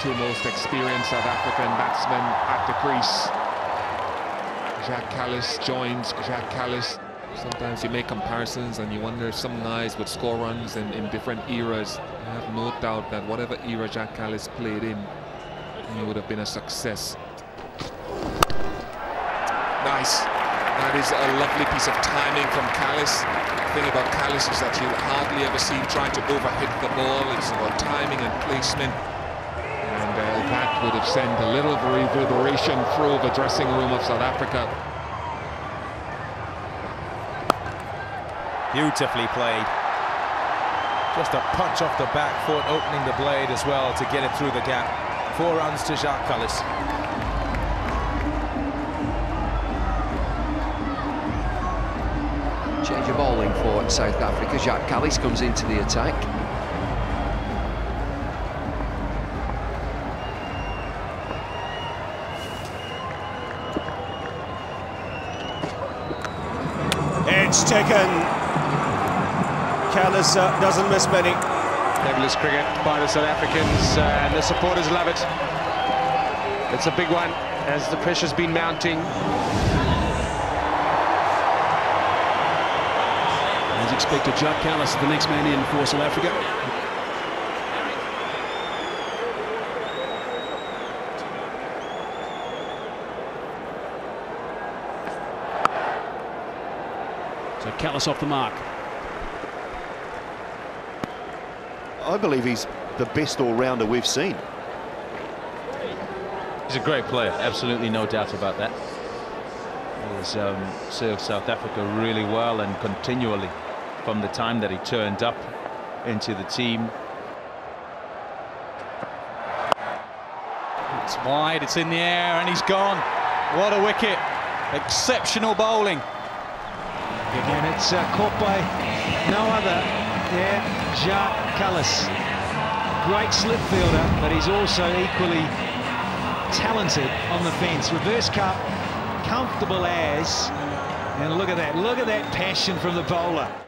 two most experienced South African batsmen at the crease. Jacques Kallis joins Jacques Kallis. Sometimes you make comparisons and you wonder some guys would score runs in, in different eras. I have no doubt that whatever era Jacques Kallis played in, he would have been a success. Nice. That is a lovely piece of timing from Kallis. The thing about Kallis is that you hardly ever see him trying to overhit the ball. It's about timing and placement. And that would have sent a little reverberation through the dressing room of South Africa. Beautifully played. Just a punch off the back foot, opening the blade as well to get it through the gap. Four runs to Jacques Kallis. Change of bowling for South Africa. Jacques Kallis comes into the attack. Edge taken. Kallis uh, doesn't miss many. Fabulous cricket by the South Africans uh, and the supporters love it. It's a big one as the pressure's been mounting. As expected, Jacques Kallis, the next man in for South Africa. So Kallis off the mark. I believe he's the best all-rounder we've seen. He's a great player, absolutely no doubt about that. He's um, served South Africa really well and continually from the time that he turned up into the team. It's wide, it's in the air, and he's gone. What a wicket. Exceptional bowling. Again, it's uh, caught by no other. Yeah, Jacques Kallis. Great slip fielder, but he's also equally talented on the fence. Reverse cut, comfortable as. And look at that. Look at that passion from the bowler.